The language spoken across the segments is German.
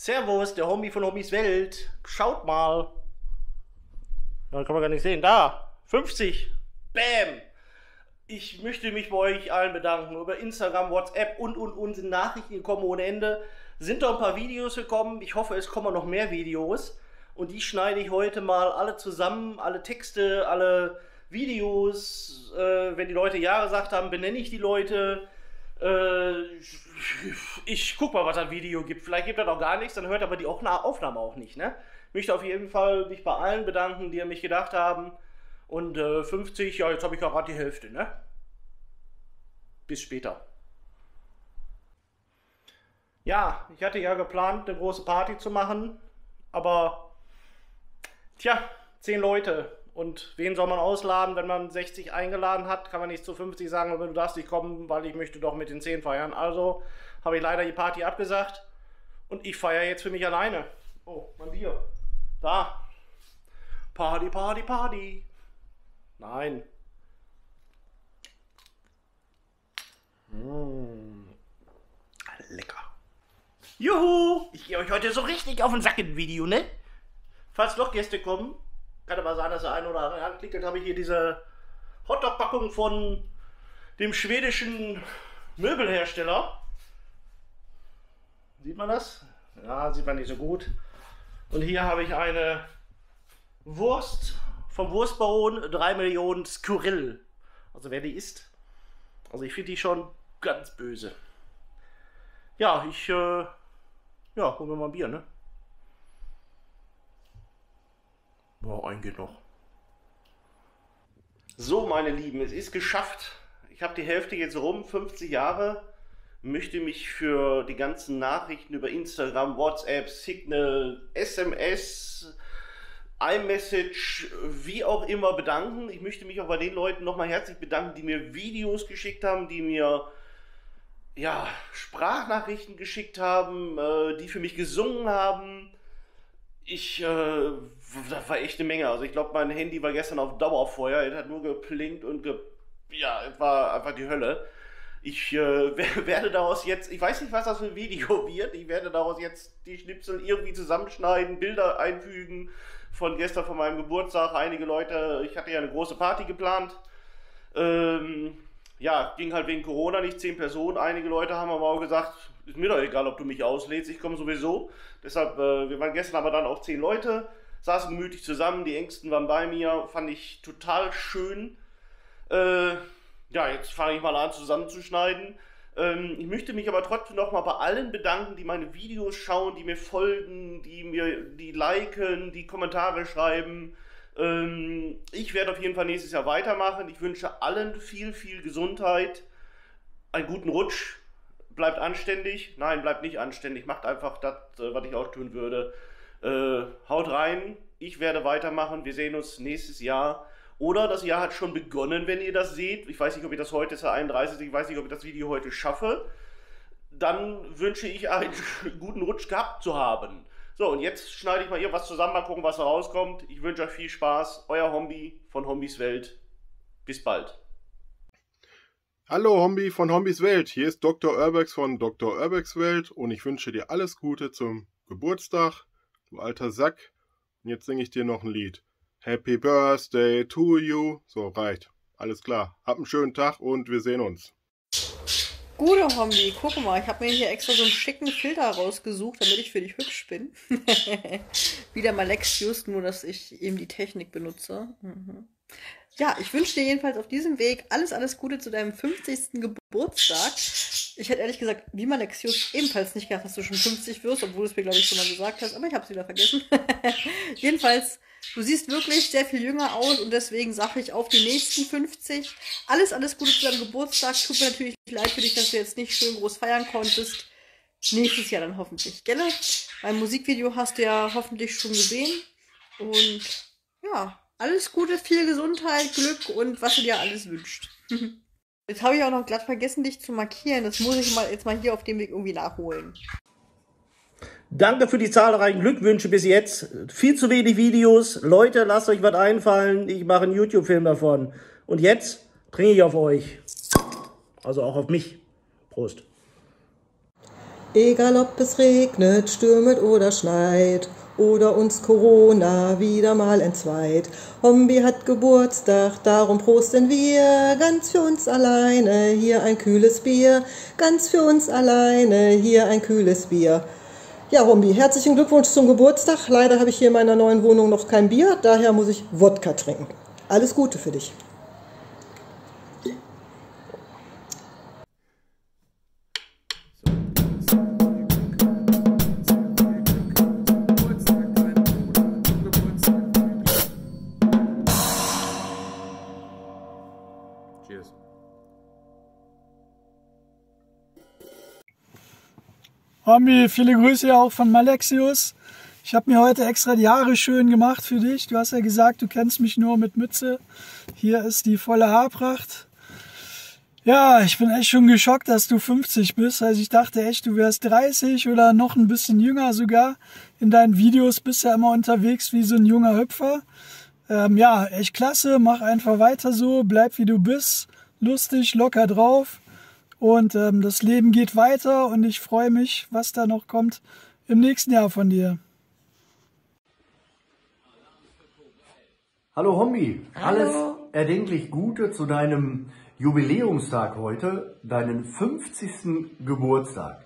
Servus, der Homie von Homies Welt. Schaut mal. Da kann man gar nicht sehen. Da, 50. Bam. Ich möchte mich bei euch allen bedanken. Über Instagram, WhatsApp und, und, und sind Nachrichten gekommen ohne Ende. Sind doch ein paar Videos gekommen. Ich hoffe, es kommen noch mehr Videos. Und die schneide ich heute mal alle zusammen. Alle Texte, alle Videos. Äh, wenn die Leute Ja gesagt haben, benenne ich die Leute. Äh, ich guck mal, was ein Video gibt. Vielleicht gibt er doch gar nichts, dann hört aber die Aufnahme auch nicht. Ne? Möchte auf jeden Fall mich bei allen bedanken, die an mich gedacht haben. Und äh, 50, ja, jetzt habe ich gerade die Hälfte. Ne? Bis später. Ja, ich hatte ja geplant, eine große Party zu machen, aber tja, zehn Leute. Und wen soll man ausladen, wenn man 60 eingeladen hat? Kann man nicht zu 50 sagen, du darfst nicht kommen, weil ich möchte doch mit den 10 feiern. Also habe ich leider die Party abgesagt und ich feiere jetzt für mich alleine. Oh, mein Bier. Da. Party, Party, Party. Nein. Mmh. Lecker. Juhu! Ich gehe euch heute so richtig auf den Sack im Video, ne? Falls noch Gäste kommen, kann aber sein, dass der eine oder andere anklickt, habe ich hier diese Hotdog-Packung von dem schwedischen Möbelhersteller. Sieht man das? Ja, sieht man nicht so gut. Und hier habe ich eine Wurst vom Wurstbaron 3 Millionen Skurrill. Also wer die isst. Also ich finde die schon ganz böse. Ja, ich, äh, ja, holen wir mal ein Bier, ne? Boah, ein geht noch. So, meine Lieben, es ist geschafft. Ich habe die Hälfte jetzt rum, 50 Jahre. Möchte mich für die ganzen Nachrichten über Instagram, WhatsApp, Signal, SMS, iMessage, wie auch immer bedanken. Ich möchte mich auch bei den Leuten nochmal herzlich bedanken, die mir Videos geschickt haben, die mir ja, Sprachnachrichten geschickt haben, äh, die für mich gesungen haben ich, äh, das war echt eine Menge. Also ich glaube, mein Handy war gestern auf Dauerfeuer. Es hat nur geplinkt und ge ja, es war einfach die Hölle. Ich äh, werde daraus jetzt, ich weiß nicht, was das für ein Video wird. Ich werde daraus jetzt die Schnipsel irgendwie zusammenschneiden, Bilder einfügen von gestern von meinem Geburtstag. Einige Leute, ich hatte ja eine große Party geplant. Ähm, ja, ging halt wegen Corona nicht zehn Personen. Einige Leute haben aber auch gesagt, ist mir doch egal, ob du mich auslädst, ich komme sowieso. Deshalb, äh, wir waren gestern aber dann auch zehn Leute, saßen gemütlich zusammen, die Ängsten waren bei mir, fand ich total schön. Äh, ja, jetzt fange ich mal an zusammenzuschneiden. Ähm, ich möchte mich aber trotzdem nochmal bei allen bedanken, die meine Videos schauen, die mir folgen, die mir die liken, die Kommentare schreiben. Ähm, ich werde auf jeden Fall nächstes Jahr weitermachen. Ich wünsche allen viel, viel Gesundheit, einen guten Rutsch bleibt anständig. Nein, bleibt nicht anständig. Macht einfach das, äh, was ich auch tun würde. Äh, haut rein. Ich werde weitermachen. Wir sehen uns nächstes Jahr. Oder das Jahr hat schon begonnen, wenn ihr das seht. Ich weiß nicht, ob ich das heute ist der 31. Ich weiß nicht, ob ich das Video heute schaffe. Dann wünsche ich einen guten Rutsch gehabt zu haben. So, und jetzt schneide ich mal hier was zusammen, mal gucken, was da rauskommt. Ich wünsche euch viel Spaß. Euer Hombi von Hombis Welt. Bis bald. Hallo Hombi von Hombis Welt, hier ist Dr. Urbex von Dr. Urbex Welt und ich wünsche dir alles Gute zum Geburtstag, du alter Sack. Und jetzt singe ich dir noch ein Lied. Happy Birthday to you. So, reicht. Alles klar. Hab einen schönen Tag und wir sehen uns. Gute Hombi, guck mal, ich habe mir hier extra so einen schicken Filter rausgesucht, damit ich für dich hübsch bin. Wieder mal Lexius, nur dass ich eben die Technik benutze. Mhm. Ja, ich wünsche dir jedenfalls auf diesem Weg alles, alles Gute zu deinem 50. Geburtstag. Ich hätte ehrlich gesagt, wie man Lexius ebenfalls nicht gedacht, dass du schon 50 wirst, obwohl du es mir, glaube ich, schon mal gesagt hast, aber ich habe es wieder vergessen. jedenfalls, du siehst wirklich sehr viel jünger aus und deswegen sage ich auf die nächsten 50. Alles, alles Gute zu deinem Geburtstag. Tut mir natürlich leid für dich, dass du jetzt nicht schön groß feiern konntest. Nächstes Jahr dann hoffentlich, gell? Mein Musikvideo hast du ja hoffentlich schon gesehen. Und ja, alles Gute, viel Gesundheit, Glück und was du dir alles wünschst. Jetzt habe ich auch noch glatt vergessen, dich zu markieren. Das muss ich mal jetzt mal hier auf dem Weg irgendwie nachholen. Danke für die zahlreichen Glückwünsche bis jetzt. Viel zu wenig Videos. Leute, lasst euch was einfallen. Ich mache einen YouTube-Film davon. Und jetzt trinke ich auf euch. Also auch auf mich. Prost. Egal ob es regnet, stürmet oder schneit oder uns Corona wieder mal entzweit. Hombi hat Geburtstag, darum prosten wir ganz für uns alleine hier ein kühles Bier, ganz für uns alleine hier ein kühles Bier. Ja, Hombi, herzlichen Glückwunsch zum Geburtstag. Leider habe ich hier in meiner neuen Wohnung noch kein Bier, daher muss ich Wodka trinken. Alles Gute für dich. Hombi, viele Grüße auch von Malexius. Ich habe mir heute extra die Haare schön gemacht für dich. Du hast ja gesagt, du kennst mich nur mit Mütze. Hier ist die volle Haarpracht. Ja, ich bin echt schon geschockt, dass du 50 bist. Also ich dachte echt, du wärst 30 oder noch ein bisschen jünger sogar. In deinen Videos bist du ja immer unterwegs wie so ein junger Hüpfer. Ähm, ja, echt klasse. Mach einfach weiter so. Bleib wie du bist. Lustig, locker drauf. Und ähm, das Leben geht weiter und ich freue mich, was da noch kommt im nächsten Jahr von dir. Hallo Hombi, alles erdenklich Gute zu deinem Jubiläumstag heute, deinen 50. Geburtstag.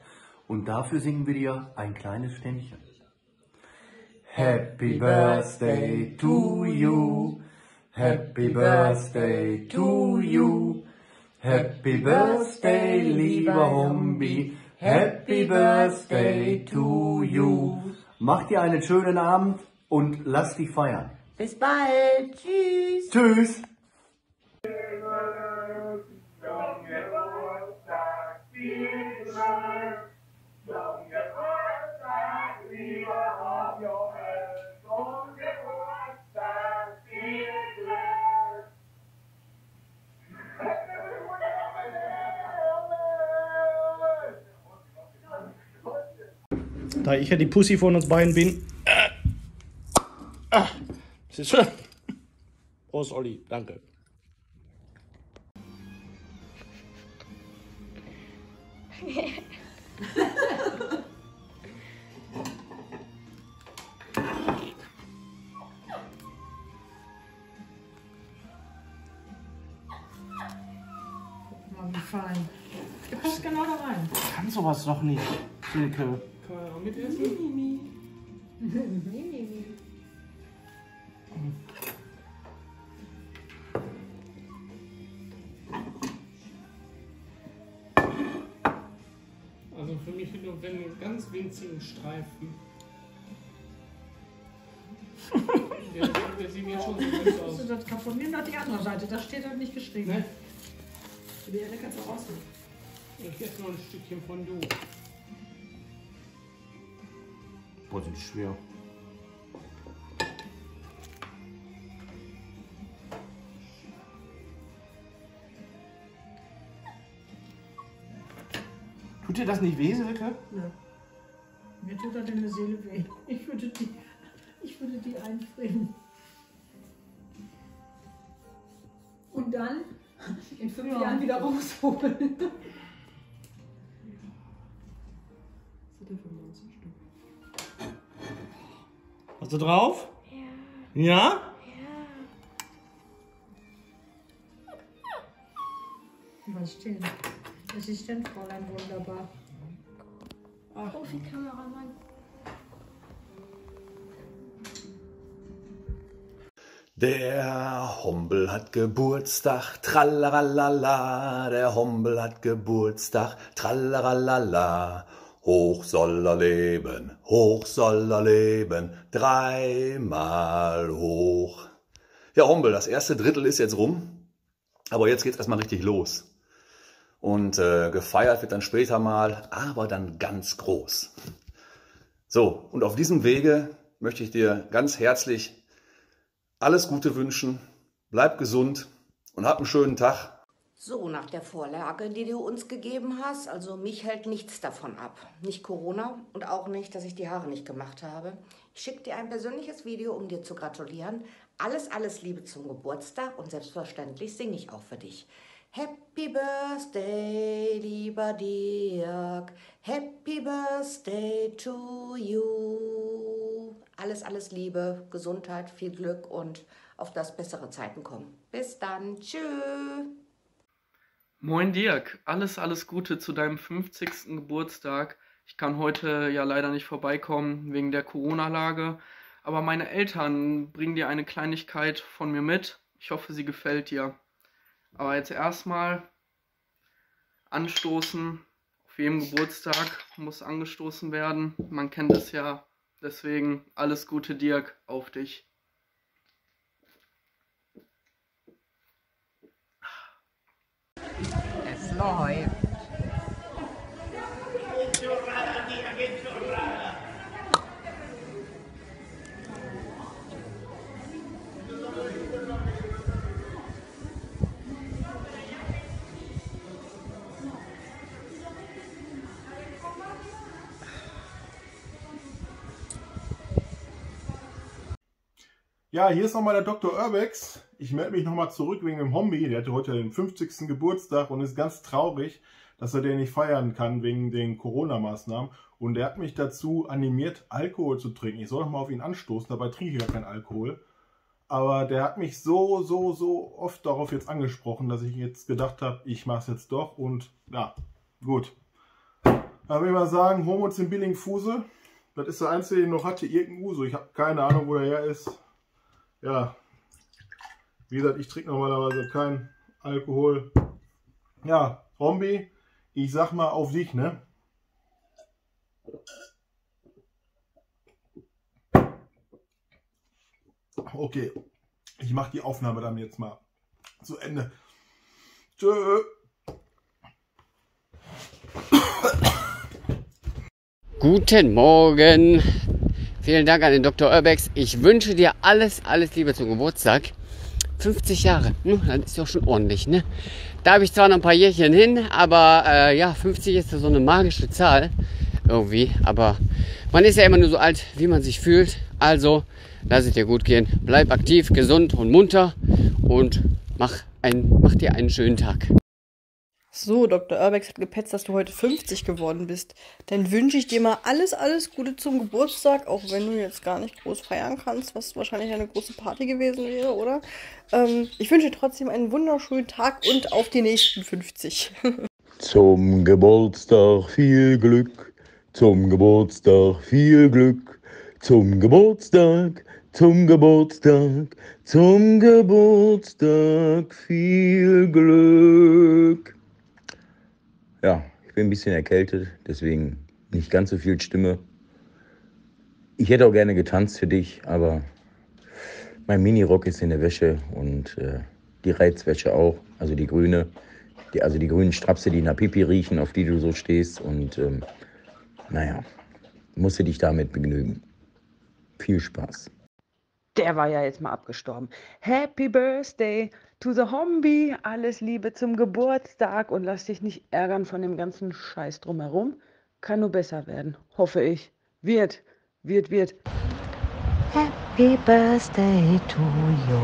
Und dafür singen wir dir ein kleines Ständchen. Happy Birthday to you, Happy Birthday to you. Happy Birthday, lieber Hombi, Happy Birthday to you. Mach dir einen schönen Abend und lass dich feiern. Bis bald. Tschüss. Tschüss. Da ich ja die Pussy von uns beiden bin. Äh, ah, siehst du? Prost, Olli, danke. Mal wie fein. Der passt genau da rein. Kann sowas doch nicht, Silke. Kann man auch mitessen? Also für mich nur wenn einen ganz winzigen Streifen. der, der sieht jetzt schon so gut aus. du das kaputt? Nimm doch die andere Seite, da steht halt nicht geschrieben. Ne? Die andere kannst du auch rausnehmen. Ich esse noch ein Stückchen von Boah, sind schwer. Tut dir das nicht weh, Silke? Ne. Mir tut das in der Seele weh. Ich würde die, ich würde die einfrieren. Und dann in fünf Ja. Jahren wieder rausholen. Hast du drauf? Ja. Ja? Was steht? Assistent Fräulein wunderbar. Profi-Kameramann. Der Hombel hat Geburtstag, tralalala, der Hombel hat Geburtstag, tralalala. Hoch soll er leben, hoch soll er leben, dreimal hoch. Ja, Hombel, das erste Drittel ist jetzt rum, aber jetzt geht's erstmal richtig los. Und äh, gefeiert wird dann später mal, aber dann ganz groß. So, und auf diesem Wege möchte ich dir ganz herzlich alles Gute wünschen, bleib gesund und hab einen schönen Tag. So, nach der Vorlage, die du uns gegeben hast, also mich hält nichts davon ab. Nicht Corona und auch nicht, dass ich die Haare nicht gemacht habe. Ich schicke dir ein persönliches Video, um dir zu gratulieren. Alles, alles Liebe zum Geburtstag und selbstverständlich singe ich auch für dich. Happy Birthday, lieber Dirk. Happy Birthday to you. Alles, alles Liebe, Gesundheit, viel Glück und auf das bessere Zeiten kommen. Bis dann. Tschüss. Moin Dirk, alles, alles Gute zu deinem 50. Geburtstag. Ich kann heute ja leider nicht vorbeikommen wegen der Corona-Lage, aber meine Eltern bringen dir eine Kleinigkeit von mir mit. Ich hoffe, sie gefällt dir. Aber jetzt erstmal anstoßen. Auf jedem Geburtstag muss angestoßen werden. Man kennt es ja. Deswegen alles Gute, Dirk, auf dich. Läuft. Ja, hier ist nochmal der Dr. Urbex. Ich melde mich nochmal zurück wegen dem Hombi. Der hatte heute den 50. Geburtstag und ist ganz traurig, dass er den nicht feiern kann wegen den Corona-Maßnahmen. Und er hat mich dazu animiert, Alkohol zu trinken. Ich soll nochmal auf ihn anstoßen, dabei trinke ich ja keinen Alkohol. Aber der hat mich so, so, so oft darauf jetzt angesprochen, dass ich jetzt gedacht habe, ich mache es jetzt doch. Und ja, gut. Dann will ich mal sagen, Homos in Billingfuse. Das ist der einzige, den noch hatte, irgendein Uso. Ich habe keine Ahnung, wo der her ist. Ja, wie gesagt, ich trinke normalerweise keinen Alkohol. Ja, Rombi, ich sag mal auf dich, ne? Okay, ich mache die Aufnahme dann jetzt mal zu Ende. Tschö. Guten Morgen. Vielen Dank an den Dr. Urbex. Ich wünsche dir alles, alles Liebe zum Geburtstag. 50 Jahre, hm, das ist doch schon ordentlich, ne? Da habe ich zwar noch ein paar Jährchen hin, aber äh, ja, 50 ist so eine magische Zahl irgendwie. Aber man ist ja immer nur so alt, wie man sich fühlt. Also lass es dir gut gehen. Bleib aktiv, gesund und munter und mach, ein, mach dir einen schönen Tag. So, Dr. Urbex hat gepetzt, dass du heute 50 geworden bist. Dann wünsche ich dir mal alles, alles Gute zum Geburtstag, auch wenn du jetzt gar nicht groß feiern kannst, was wahrscheinlich eine große Party gewesen wäre, oder? Ähm, ich wünsche dir trotzdem einen wunderschönen Tag und auf die nächsten 50. Zum Geburtstag viel Glück, zum Geburtstag viel Glück, zum Geburtstag, zum Geburtstag, zum Geburtstag viel Glück. Ja, ich bin ein bisschen erkältet, deswegen nicht ganz so viel Stimme. Ich hätte auch gerne getanzt für dich, aber mein Minirock ist in der Wäsche und äh, die Reizwäsche auch, also die grüne, die, also die grünen Strapse, die nach Pipi riechen, auf die du so stehst. Und ähm, naja, musst du dich damit begnügen. Viel Spaß. Der war ja jetzt mal abgestorben. Happy Birthday to the Hombi. Alles Liebe zum Geburtstag und lass dich nicht ärgern von dem ganzen Scheiß drumherum. Kann nur besser werden, hoffe ich. Wird, wird, wird. Happy birthday to you.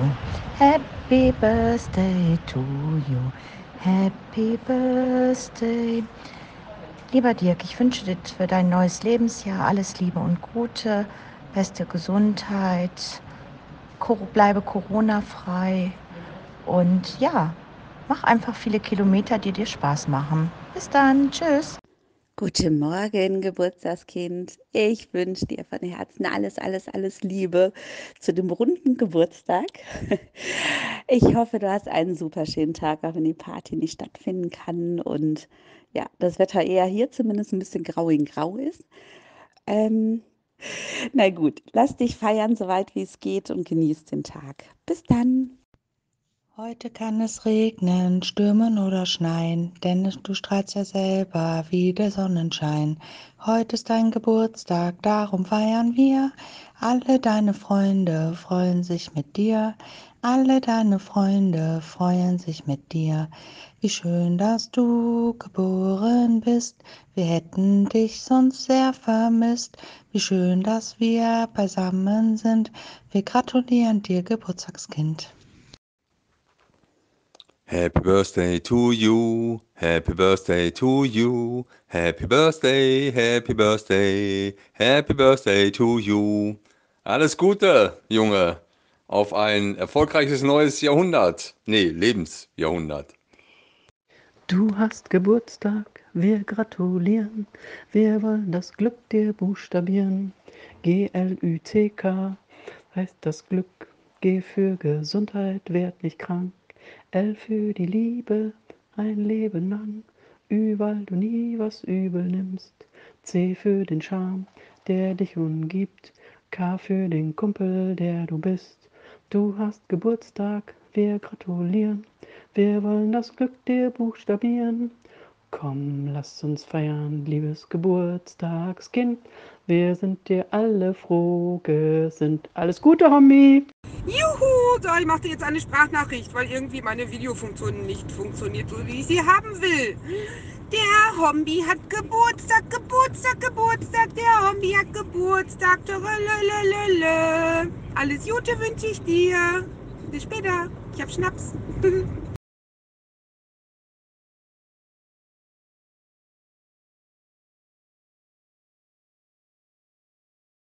Happy birthday to you. Happy birthday. Lieber Dirk, ich wünsche dir für dein neues Lebensjahr alles Liebe und Gute, beste Gesundheit, bleibe Corona-frei und ja, mach einfach viele Kilometer, die dir Spaß machen. Bis dann, tschüss. Guten Morgen, Geburtstagskind. Ich wünsche dir von Herzen alles, alles, alles Liebe zu dem runden Geburtstag. Ich hoffe, du hast einen super schönen Tag, auch wenn die Party nicht stattfinden kann und ja, das Wetter eher hier zumindest ein bisschen grau in grau ist. Ähm, na gut, lass dich feiern, soweit wie es geht und genieß den Tag. Bis dann. Heute kann es regnen, stürmen oder schneien, denn du strahlst ja selber wie der Sonnenschein. Heute ist dein Geburtstag, darum feiern wir. Alle deine Freunde freuen sich mit dir. Alle deine Freunde freuen sich mit dir. Wie schön, dass du geboren bist. Wir hätten dich sonst sehr vermisst. Wie schön, dass wir beisammen sind. Wir gratulieren dir, Geburtstagskind. Happy birthday to you, happy birthday to you, happy birthday, happy birthday, happy birthday to you. Alles Gute, Junge, auf ein erfolgreiches neues Jahrhundert. Nee, Lebensjahrhundert. Du hast Geburtstag, wir gratulieren, wir wollen das Glück dir buchstabieren. G-L-Ü-C-K heißt das Glück, G für Gesundheit, werd nicht krank. L für die Liebe, ein Leben lang, Ü, weil du nie was übel nimmst. C für den Charme, der dich umgibt, K für den Kumpel, der du bist. Du hast Geburtstag, wir gratulieren, wir wollen das Glück dir buchstabieren. Komm, lass uns feiern, liebes Geburtstagskind. Wir sind dir alle froh gesinnt. Alles Gute, Homie! Juhu! So, ich mache jetzt eine Sprachnachricht, weil irgendwie meine Videofunktion nicht funktioniert, so wie ich sie haben will. Der Hombi hat Geburtstag, Geburtstag, Geburtstag. Der Hombi hat Geburtstag. Alles Gute wünsche ich dir. Bis später. Ich hab Schnaps.